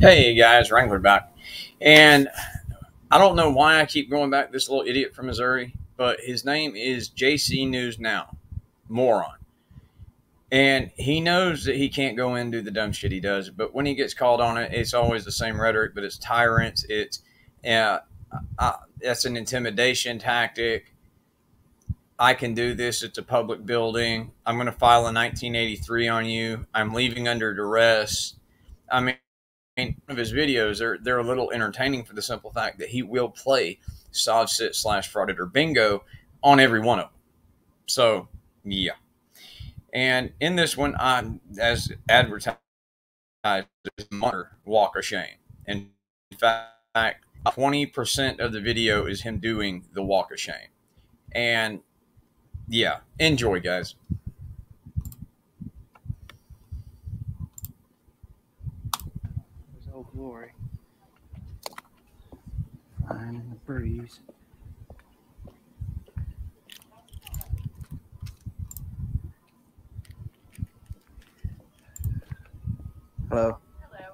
Hey guys, Wrangler back. And I don't know why I keep going back this little idiot from Missouri, but his name is JC News Now. Moron. And he knows that he can't go in and do the dumb shit he does, but when he gets called on it, it's always the same rhetoric, but it's tyrants, it's uh, uh, that's an intimidation tactic. I can do this. It's a public building. I'm going to file a 1983 on you. I'm leaving under duress. I mean, of his videos, they're they're a little entertaining for the simple fact that he will play Sov Sit slash Frauditor Bingo on every one of them. So yeah. And in this one, I as advertised, Mother Walk of Shame. And in fact, twenty percent of the video is him doing the Walk of Shame. And yeah, enjoy, guys. Glory. Flying in the breeze. Hello. Hello.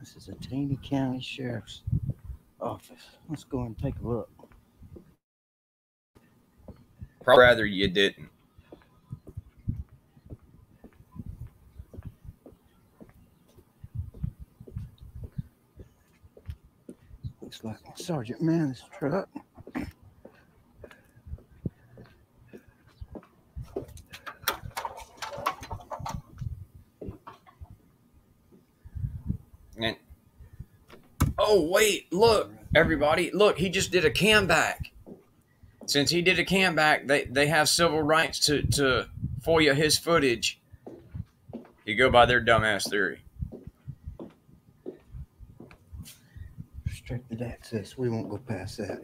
This is a Taney County Sheriff's Office. Let's go and take a look. Probably rather you didn't. Looks like Sergeant truck. And oh wait, look, everybody, look, he just did a cam back. Since he did a cam back, they, they have civil rights to, to FOIA his footage. You go by their dumbass theory. Restricted access. We won't go past that.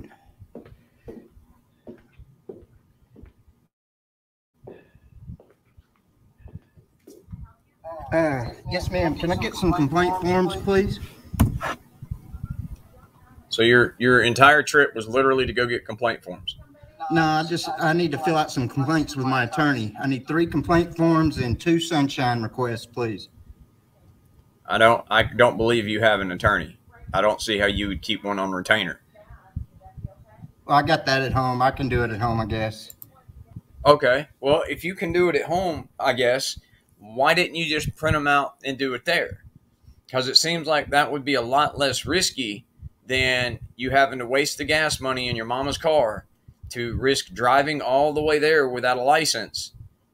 Uh, yes, ma'am. Can I get some complaint forms, please? So your your entire trip was literally to go get complaint forms. No, I just I need to fill out some complaints with my attorney. I need three complaint forms and two sunshine requests, please. I don't I don't believe you have an attorney. I don't see how you would keep one on retainer. Well, I got that at home. I can do it at home, I guess. Okay. Well, if you can do it at home, I guess, why didn't you just print them out and do it there? Because it seems like that would be a lot less risky than you having to waste the gas money in your mama's car to risk driving all the way there without a license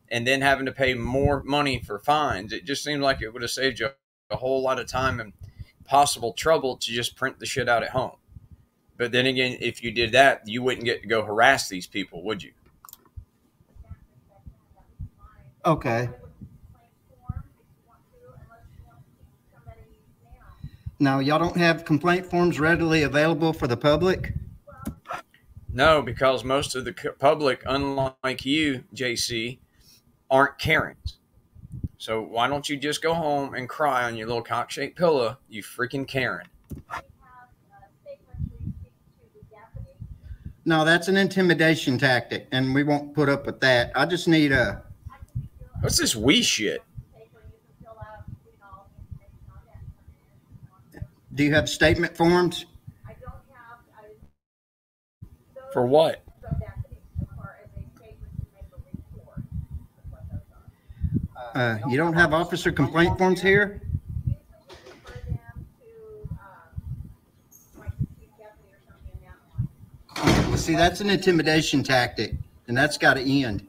and then having to pay more money for fines. It just seemed like it would have saved you a whole lot of time and possible trouble to just print the shit out at home. But then again, if you did that, you wouldn't get to go harass these people, would you? Okay. Now, y'all don't have complaint forms readily available for the public? No, because most of the public, unlike you, JC, aren't Karens. So why don't you just go home and cry on your little cock-shaped pillow, you freaking Karen? No, that's an intimidation tactic, and we won't put up with that. I just need a, What's this we shit? do you have statement forms? For what? Uh, you don't have officer complaint forms here? See, that's an intimidation tactic, and that's got to end.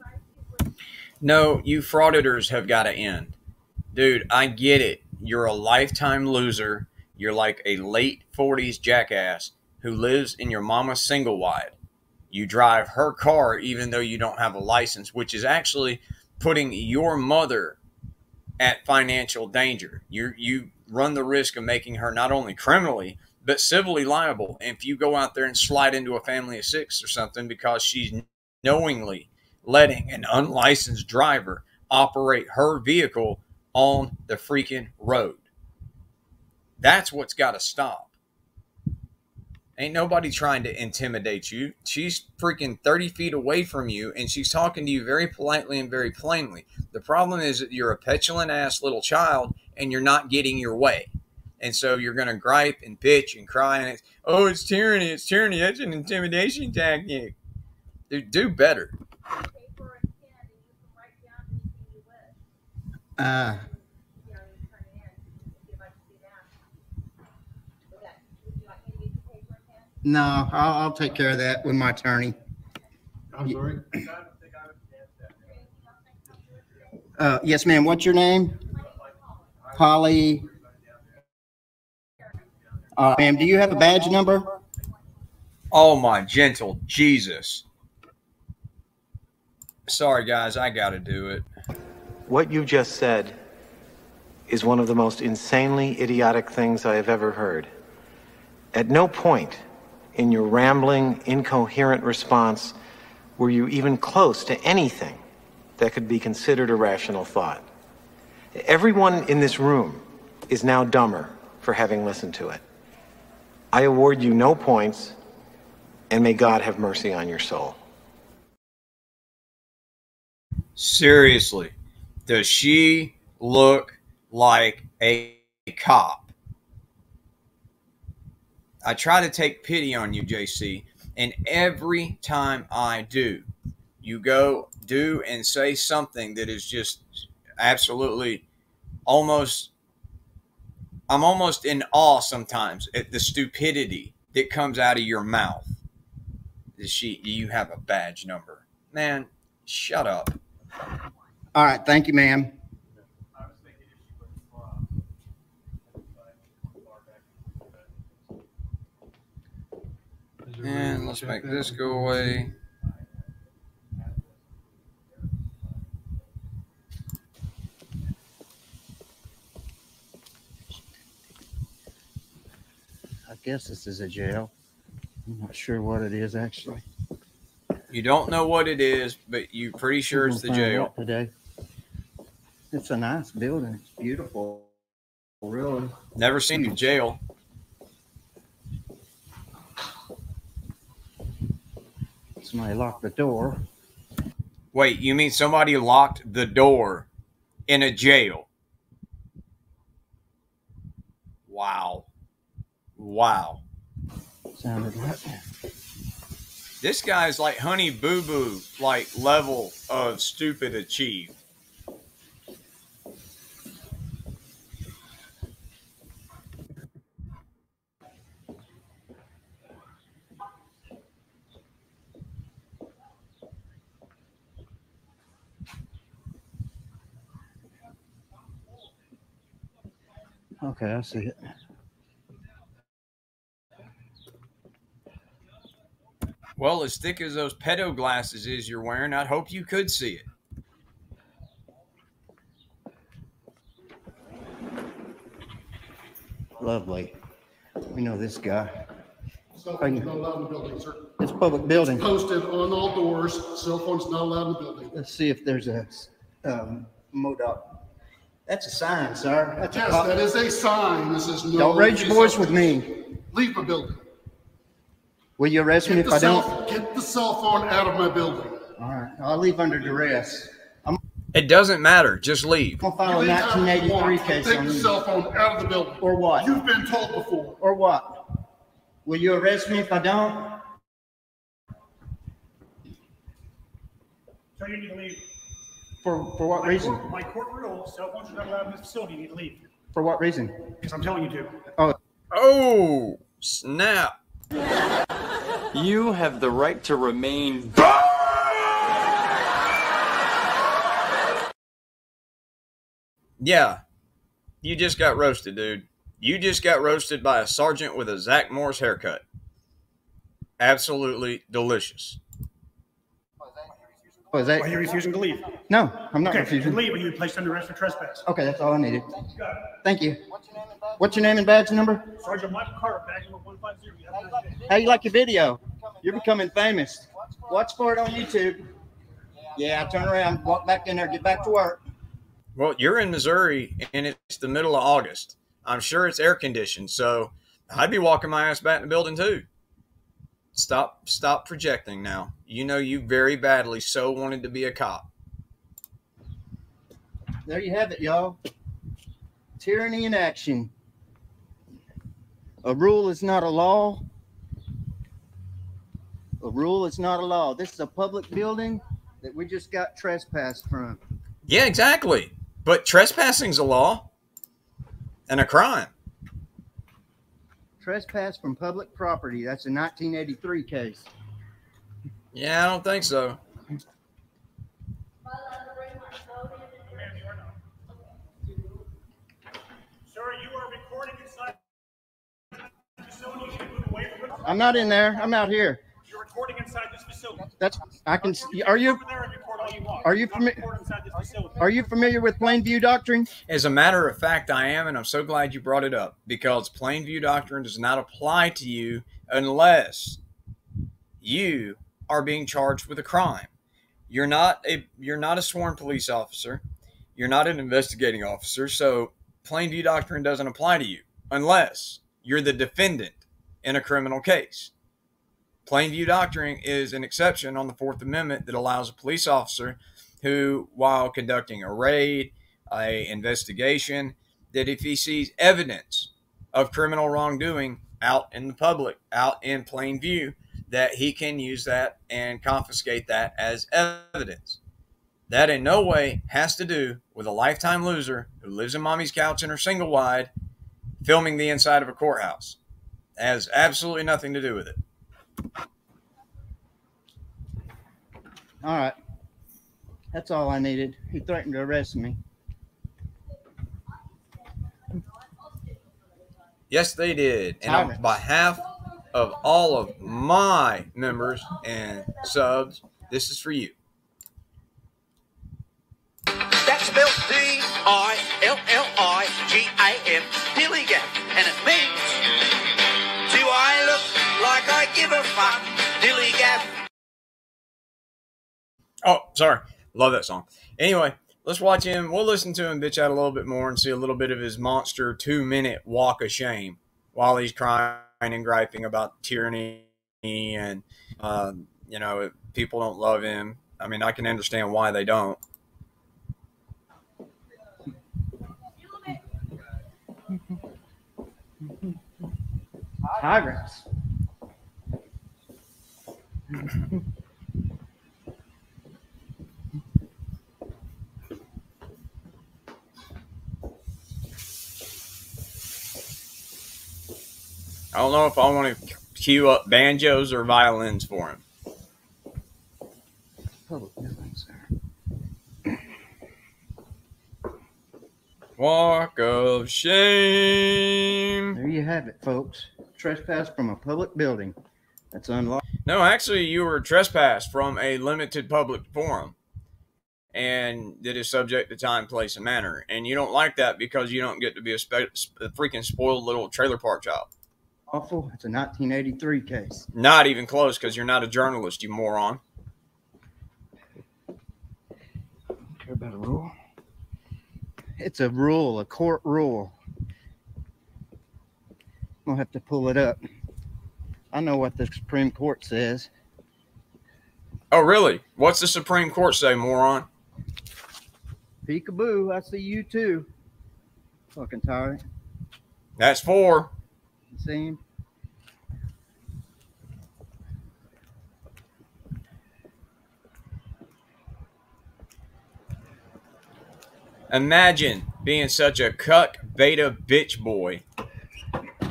No, you frauditors have got to end. Dude, I get it. You're a lifetime loser. You're like a late 40s jackass who lives in your mama's single wide. You drive her car even though you don't have a license, which is actually putting your mother at financial danger. You you run the risk of making her not only criminally but civilly liable if you go out there and slide into a family of six or something because she's knowingly letting an unlicensed driver operate her vehicle on the freaking road. That's what's got to stop. Ain't nobody trying to intimidate you. She's freaking 30 feet away from you and she's talking to you very politely and very plainly. The problem is that you're a petulant ass little child and you're not getting your way. And so you're going to gripe and bitch and cry and it's, oh, it's tyranny, it's tyranny. That's an intimidation tactic. Dude, do better. Uh, no, I'll, I'll take care of that with my attorney. I'm sorry? Uh, yes, ma'am. What's your name? Holly. Uh, ma'am, do you have a badge number? Oh, my gentle Jesus. Sorry, guys, I got to do it. What you just said is one of the most insanely idiotic things I have ever heard. At no point in your rambling, incoherent response were you even close to anything that could be considered a rational thought. Everyone in this room is now dumber for having listened to it. I award you no points, and may God have mercy on your soul. Seriously, does she look like a cop? I try to take pity on you, JC, and every time I do, you go do and say something that is just absolutely almost I'm almost in awe sometimes at the stupidity that comes out of your mouth. Does she you have a badge number? Man, shut up. All right. Thank you, ma'am. And let's make this go away. I guess this is a jail. I'm not sure what it is actually. You don't know what it is, but you're pretty sure it's the jail. Today. It's a nice building. It's beautiful. Really. Never seen a jail. Somebody locked the door. Wait, you mean somebody locked the door in a jail? Wow. Wow. Sounded like This guy's like Honey Boo Boo, like level of stupid achieved. Okay, I see it. Well, as thick as those pedo glasses is you're wearing, I'd hope you could see it. Lovely. We know this guy. Cell phones not allowed in the building, sir. It's public building. Posted on all doors, cell phones not allowed in the building. Let's see if there's a um, MoDOT. That's a sign, sir. That's Yes, cop- that is a sign. This is no. Don't raise your voice with me. Leave my building. Will you arrest me if the I don't? get the cell phone out of my building. All right, I'll leave under duress. I'm It doesn't matter. Just leave. gonna file a You anytime you 1983 case Take on the cell phone out of the building. Or what? You've been told before. Or what? Will you arrest me if I don't? So you need to leave. For, for what My reason? court- My court rule, cell phones are not allowed in this facility, you need to leave, For what reason? because I'm telling you to. Oh, Oh, snap. You have the right to remain. Yeah. You just got roasted, dude. You just got roasted by a sergeant with a Zach Morris haircut. Absolutely delicious. Oh, is Why are you that? refusing to leave? No, I'm not Okay, refusing. can leave, or you're placed under arrest for trespass. Okay, that's all I needed. Thank you. What's your name and badge number? Sergeant Michael Carter, badge number one five zero. You have a nice day. How you like your video? You're becoming famous. Watch for it on YouTube. Yeah, turn around, walk back in there, get back to work. Well, you're in Missouri and it's the middle of August. I'm sure it's air conditioned, so I'd be walking my ass back in the building too. Stop stop projecting now. You know you very badly so wanted to be a cop. There you have it, y'all. Tyranny in action. A rule is not a law. A rule is not a law. This is a public building that we just got trespassed from. Yeah, exactly. But trespassing's a law and a crime. Trespass from public property. That's a 1983 case. Yeah, I don't think so. Ma'am, you are not. Sir, you are recording inside the facility. You should move away from it. I'm not in there. I'm out here. You're recording inside this facility. That's I can. Are you Are you Not fami- record inside this facility. are you familiar with Plainview Doctrine? As a matter of fact, I am, and I'm so glad you brought it up because plain view doctrine does not apply to you unless you are being charged with a crime. You're not a you're not a sworn police officer. You're not an investigating officer, so plain view doctrine doesn't apply to you unless you're the defendant in a criminal case. Plain view doctrine is an exception on the Fourth Amendment that allows a police officer who, while conducting a raid, a investigation, that if he sees evidence of criminal wrongdoing out in the public, out in plain view, that he can use that and confiscate that as evidence. That in no way has to do with a lifetime loser who lives in mommy's couch in her single wide filming the inside of a courthouse. It has absolutely nothing to do with it. All right. That's all I needed. He threatened to arrest me. Yes, they did. And on behalf of all of my members and subs, this is for you. That's spelled D I L L I G A M, Dilligaf, and it means Do I look like I give a fuck? Dilligaf. Oh, sorry. Love that song. Anyway, let's watch him. We'll listen to him bitch out a little bit more and see a little bit of his monster two minute walk of shame while he's crying and griping about tyranny and, uh, you know, people don't love him. I mean, I can understand why they don't. Tyrants. I don't know if I want to cue up banjos or violins for him. Public buildings there. Walk of shame. There you have it, folks. Trespass from a public building. That's unlawful. No, actually, you were trespassed from a limited public forum and that is subject to time, place, and manner. And you don't like that because you don't get to be a, spe- a freaking spoiled little trailer park child. Awful. It's a 1983 case. Not even close because you're not a journalist, you moron. Care about a rule? It's a rule, a court rule. I'll have to pull it up. I know what the Supreme Court says. Oh, really? What's the Supreme Court say, moron? Peekaboo, I see you too. Fucking tyrant. That's four. You see him? Imagine being such a cuck beta bitch boy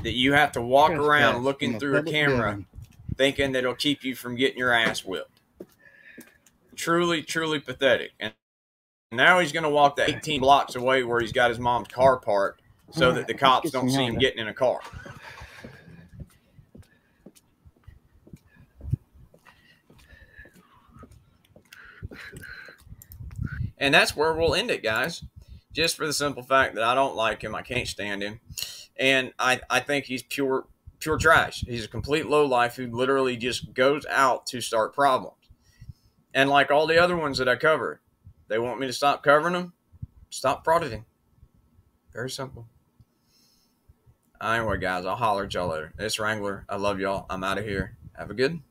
that you have to walk around looking through a camera building. thinking that it'll keep you from getting your ass whipped. Truly, truly pathetic. And now he's going to walk the 18 blocks away where he's got his mom's car parked so All that the cops don't see him getting in a car. And that's where we'll end it, guys. Just for the simple fact that I don't like him, I can't stand him, and I I think he's pure pure trash. He's a complete lowlife who literally just goes out to start problems. And like all the other ones that I covered, they want me to stop covering them. Stop frauditing. Very simple. Anyway, guys, I'll holler at y'all later. It's Wrangler. I love y'all. I'm out of here. Have a good.